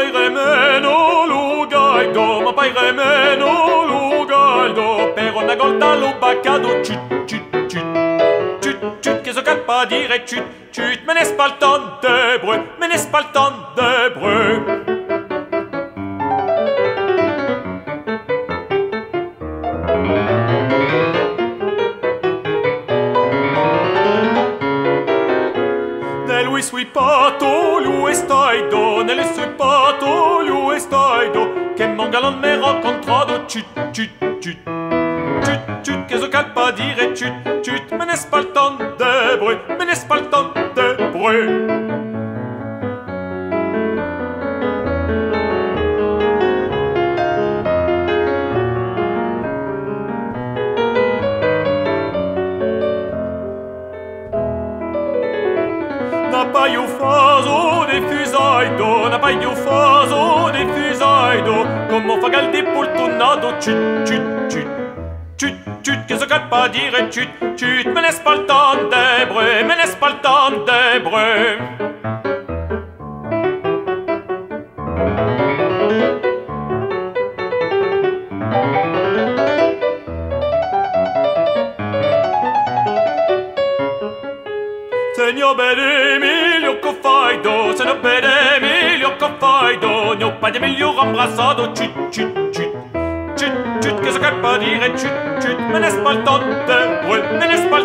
paire meno lugaido, ma paire meno lugaido, per una golta lubacado, chut, chut, chut, chut, chut, che so che pa dire, chut, chut, me ne spaltante, brut, me ne spaltante. Lui sui pato, lui stai do, nelle sui pato, lui stai do, che me rencontrado, chut, chut, chut, chut, chut, che so dire chut, chut, me n'est pas le temps de bruit, me n'est pas le temps de bruit? N'appaio faso de fusaido, n'appaio faso de fusaido, come fa galdi poltonado, chut, chut, chut, chut, chut, che so cappa dire? Chut, chut, me laisse pas le temps bruit, me laisse pas le temps de bruit. Signor Emilio Cofaido, signor Emilio Cofaido, ne ho pas de miglior embrassado, chut, chut, chut, chut, chut, che so cappa dire chut, chut, me ne pas le temps de bruit, me ne pas